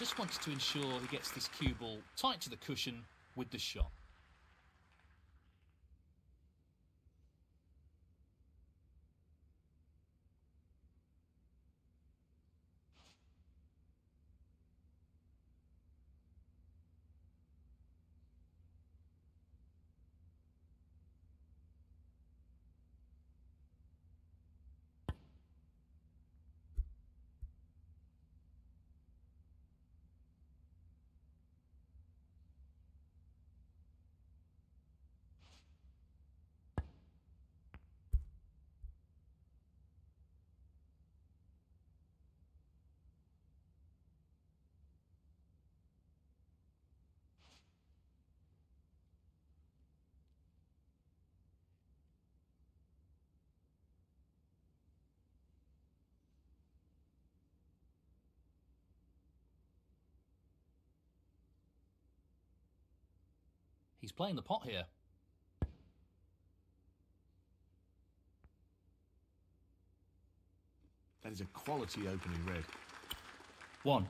just wants to ensure he gets this cue ball tight to the cushion with the shot. He's playing the pot here. That is a quality opening red. One.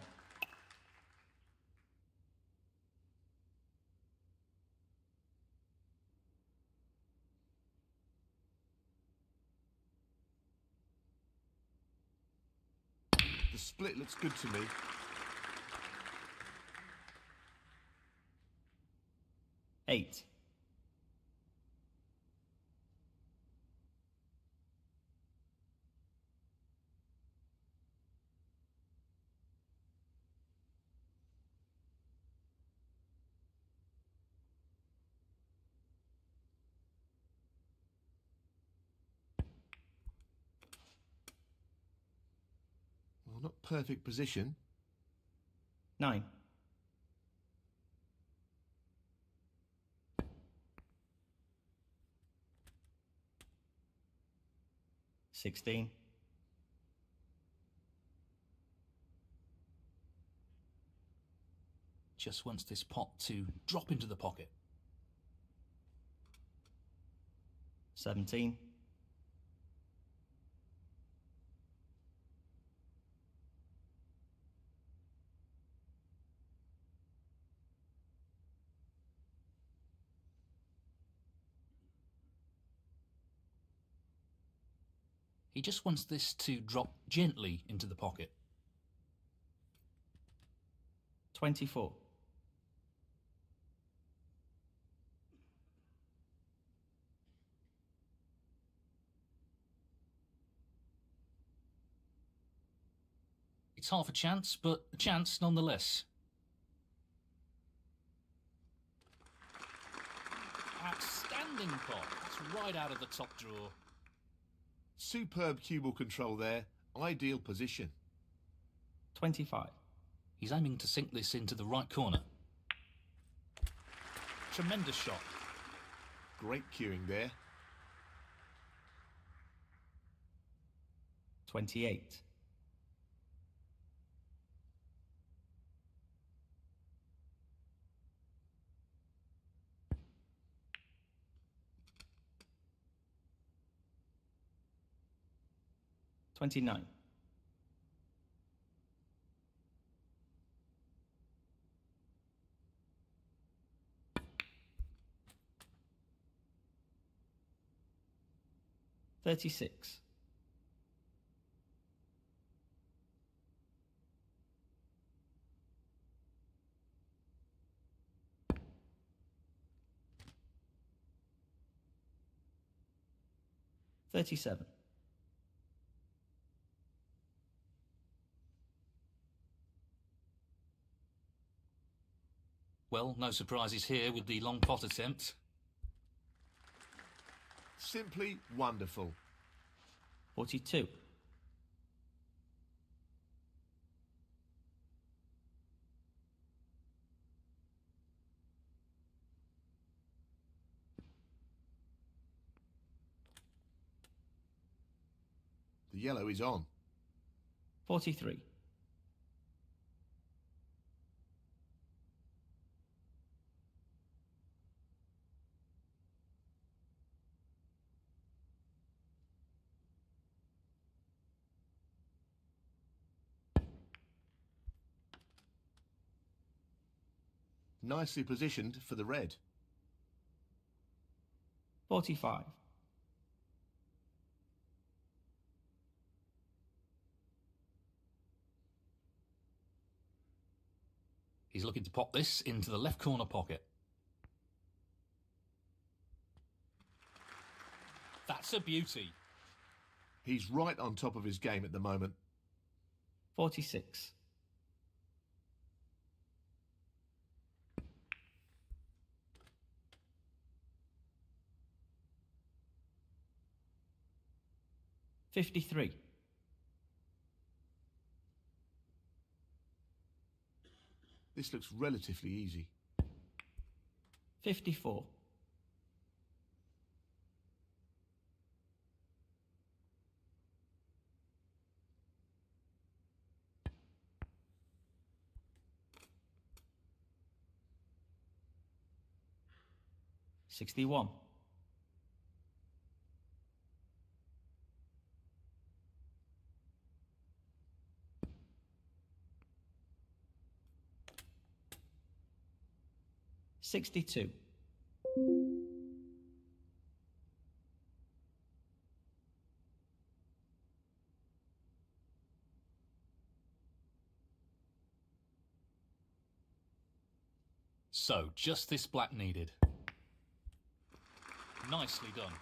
The split looks good to me. Eight. Well, not perfect position. Nine. Sixteen. Just wants this pot to drop into the pocket. Seventeen. He just wants this to drop gently into the pocket. Twenty-four. It's half a chance, but a chance nonetheless. Outstanding pot. That's right out of the top drawer. Superb cue ball control there. Ideal position. Twenty-five. He's aiming to sink this into the right corner. Tremendous shot. Great cueing there. Twenty-eight. Twenty-nine. Thirty-six. Thirty-seven. Well, no surprises here with the long pot attempt. Simply wonderful. Forty-two. The yellow is on. Forty-three. Nicely positioned for the red. 45. He's looking to pop this into the left corner pocket. That's a beauty. He's right on top of his game at the moment. 46. Fifty-three. This looks relatively easy. Fifty-four. Sixty-one. Sixty-two. So, just this black needed. Nicely done.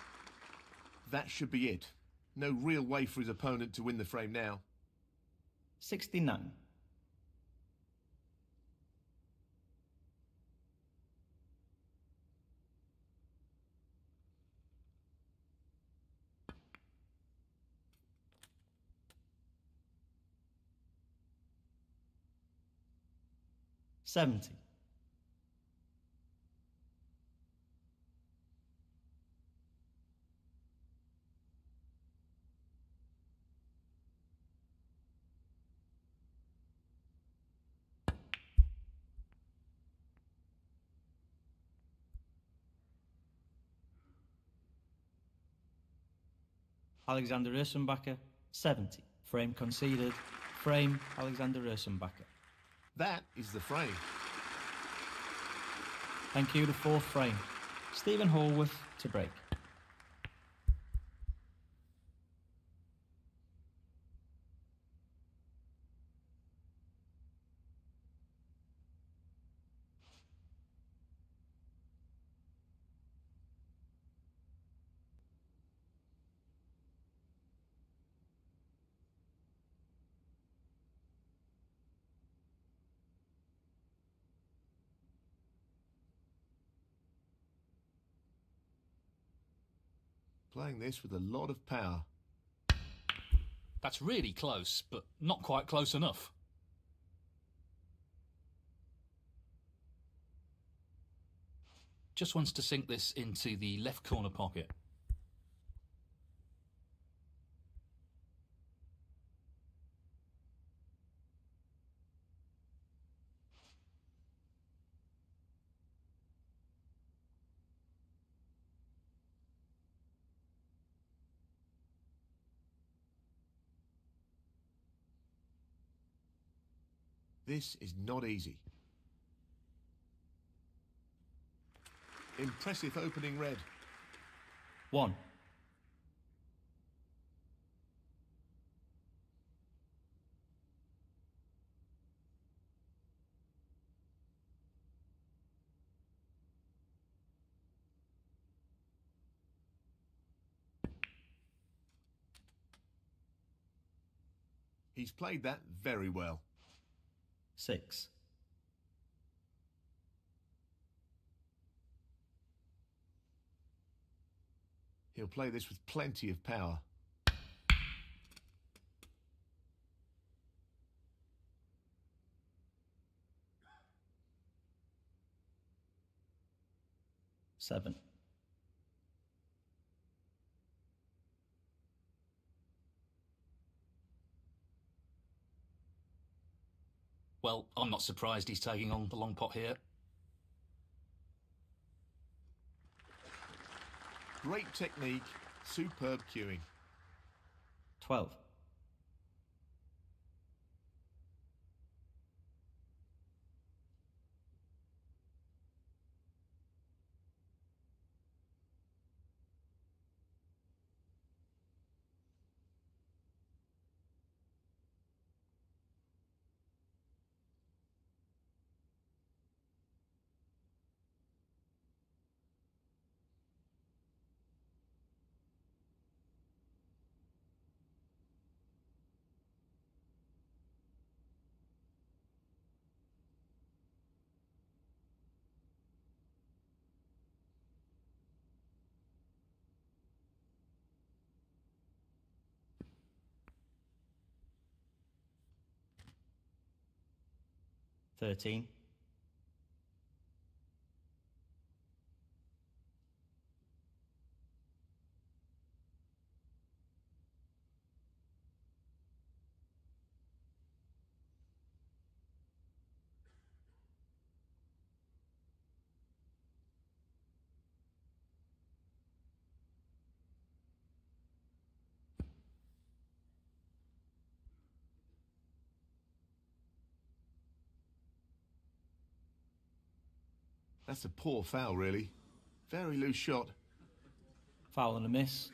That should be it. No real way for his opponent to win the frame now. Sixty-nine. Seventy. Alexander Ursenbacher, 70. Frame conceded. Frame Alexander Ursenbacher. That is the frame. Thank you, the fourth frame. Steven Hallworth to break. Playing this with a lot of power. That's really close, but not quite close enough. Just wants to sink this into the left corner pocket. This is not easy. Impressive opening red. 1. He's played that very well. 6. He'll play this with plenty of power. Seven. Well, I'm not surprised he's taking on the long pot here. Great technique, superb cueing. Twelve. 13. That's a poor foul, really. Very loose shot. Foul and a miss.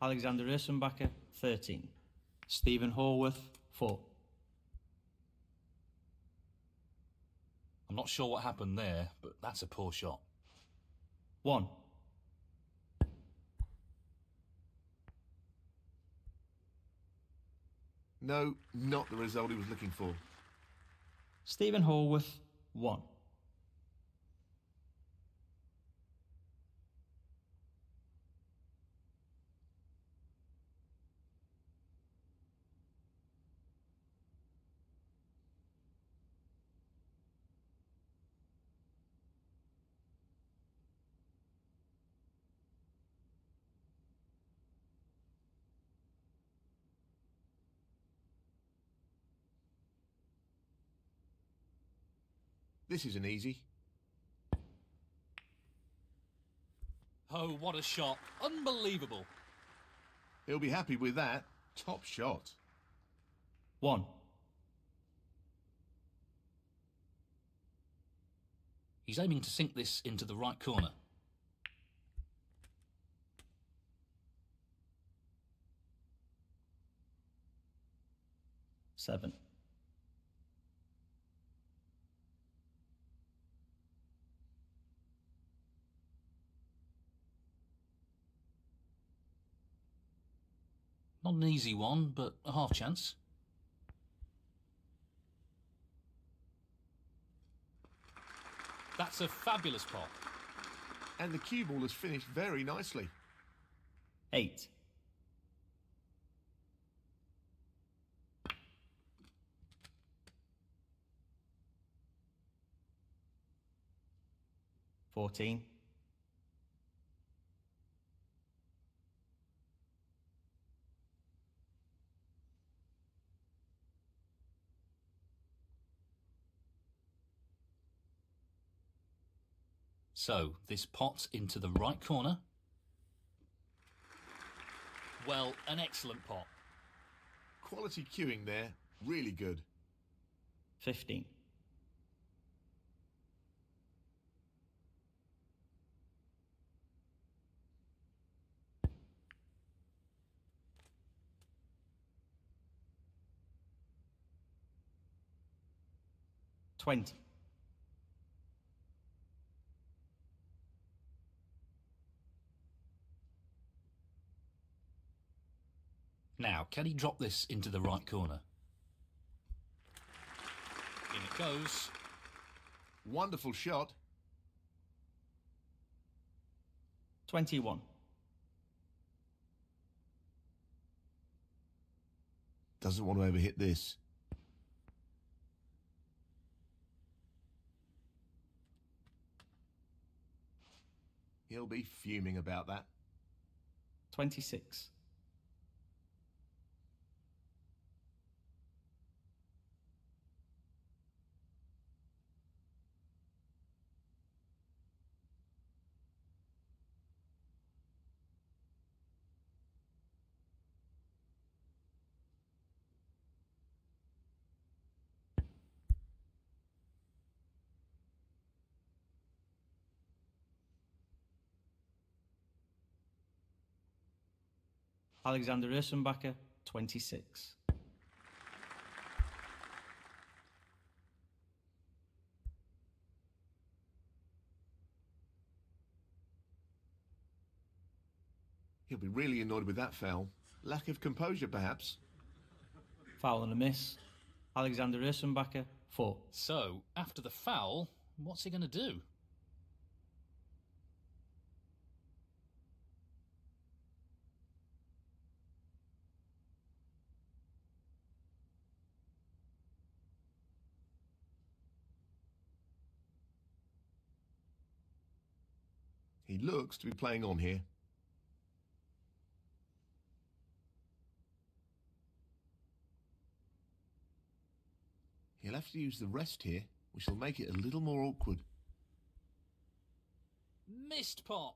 Alexander Ursenbacher, 13. Steven Hallworth, 4. I'm not sure what happened there, but that's a poor shot. 1. No, not the result he was looking for. Steven Hallworth, 1. This isn't easy. Oh, what a shot. Unbelievable. He'll be happy with that. Top shot. 1. He's aiming to sink this into the right corner. Seven. Not an easy one, but a half chance. That's a fabulous pot. And the cue ball has finished very nicely. Eight. Fourteen. So, this pot into the right corner. Well, an excellent pot. Quality cueing there. Really good. Fifteen. Twenty. Now, can he drop this into the right corner? In it goes. Wonderful shot. Twenty-one. Doesn't want to overhit this. He'll be fuming about that. Twenty-six. Alexander Ursenbacher, 26. He'll be really annoyed with that foul. Lack of composure, perhaps. Foul and a miss. Alexander Ursenbacher, 4. So, after the foul, what's he going to do? He looks to be playing on here. He'll have to use the rest here, which will make it a little more awkward. Missed pot.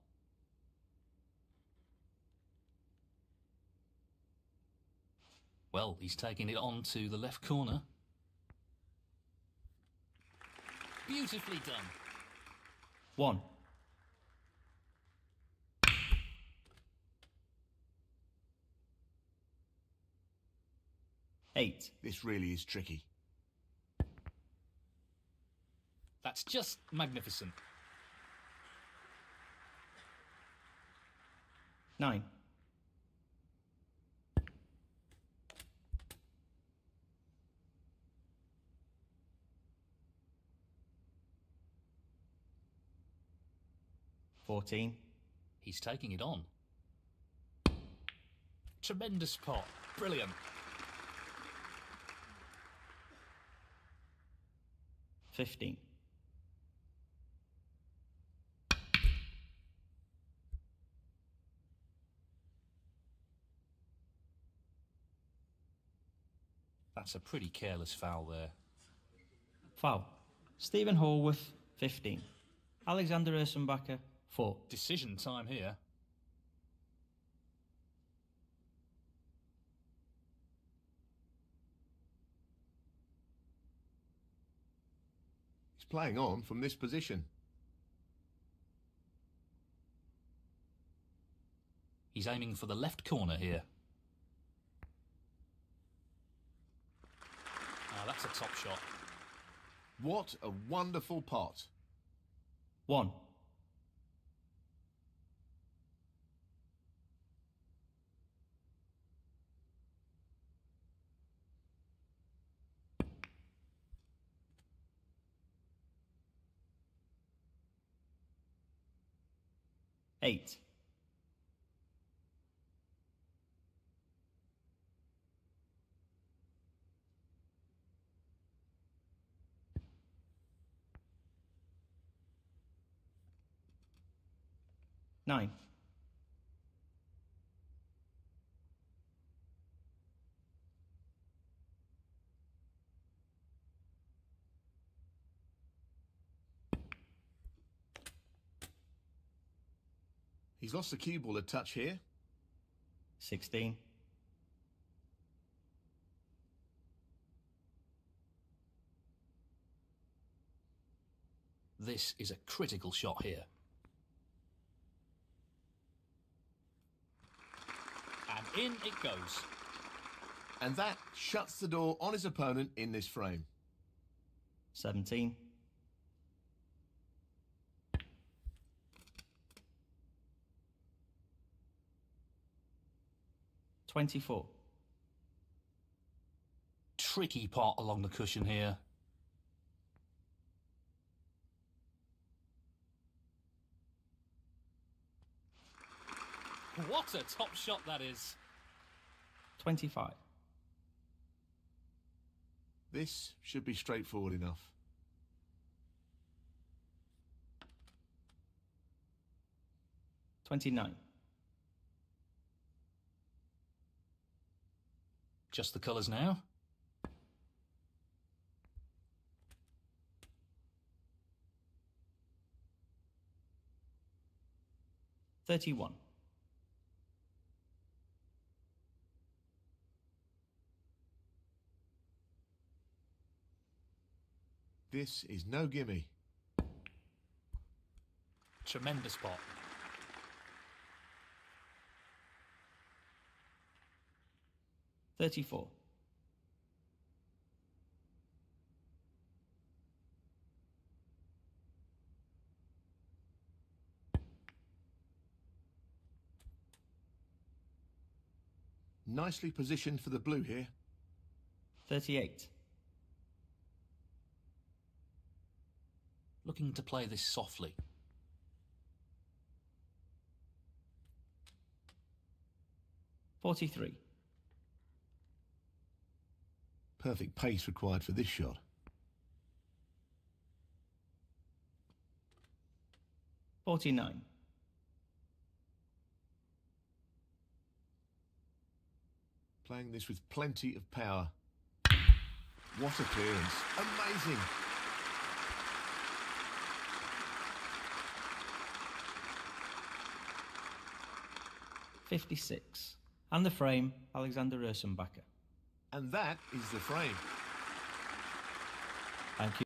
Well, he's taking it on to the left corner. Beautifully done. One. Eight. This really is tricky. That's just magnificent. Nine. Fourteen. He's taking it on. Tremendous pot. Brilliant. Fifteen. That's a pretty careless foul there. Foul. Steven Hallworth, 15. Alexander Ursenbacher, 4. Decision time here. Playing on from this position. He's aiming for the left corner here. Ah, that's a top shot. What a wonderful pot. 1. Eight. Nine. He's lost the cue ball a touch here. Sixteen. This is a critical shot here. And in it goes. And that shuts the door on his opponent in this frame. Seventeen. Twenty-four. Tricky part along the cushion here. What a top shot that is. Twenty-five. This should be straightforward enough. Twenty-nine. Just the colours now. Thirty-one. This is no gimme. Tremendous pot. Thirty-four. Nicely positioned for the blue here. Thirty-eight. Looking to play this softly. Forty-three. Perfect pace required for this shot. Forty-nine. Playing this with plenty of power. What a clearance. Amazing. Fifty-six. And the frame, Alexander Ursenbacher. And that is the frame. Thank you.